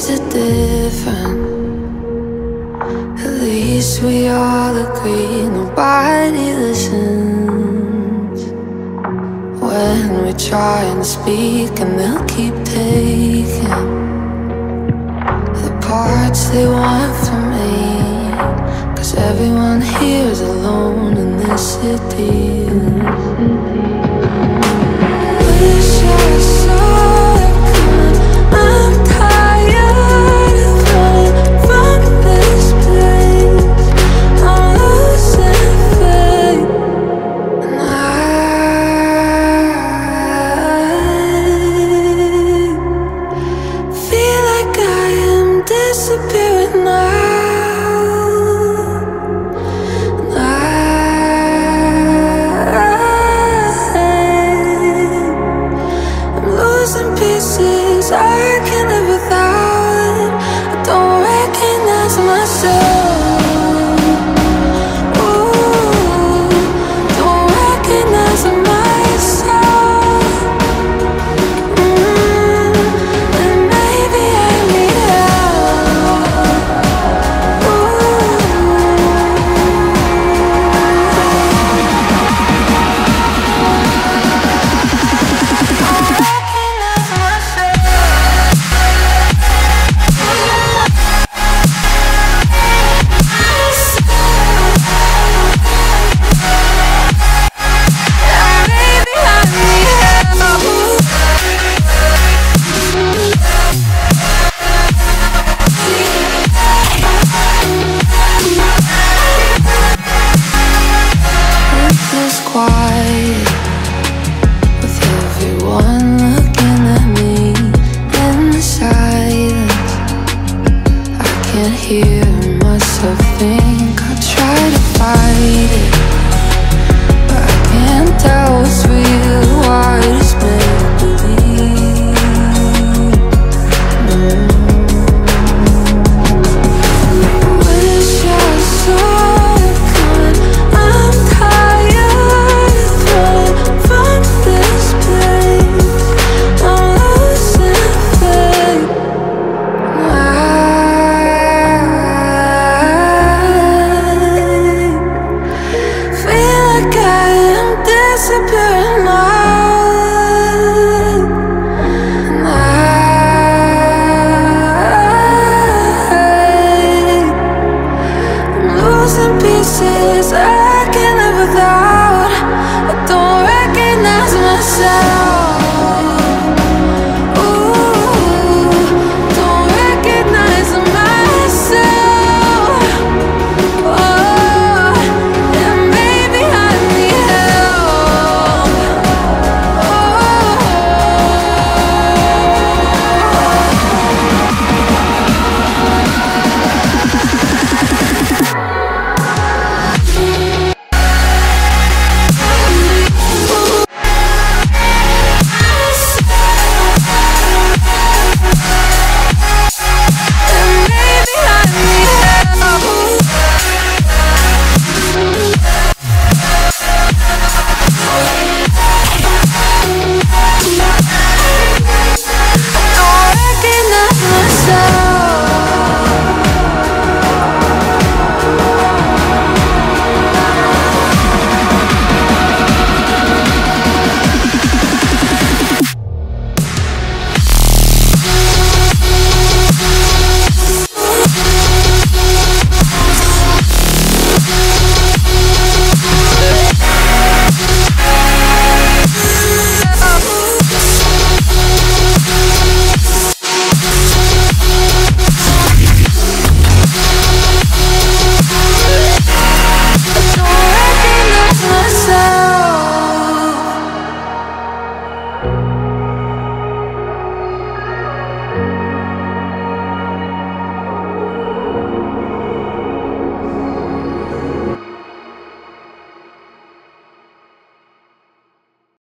days are different. At least we all agree nobody listens. When we try and speak, and they'll keep taking the parts they want from me. Cause everyone here is alone in this city. myself.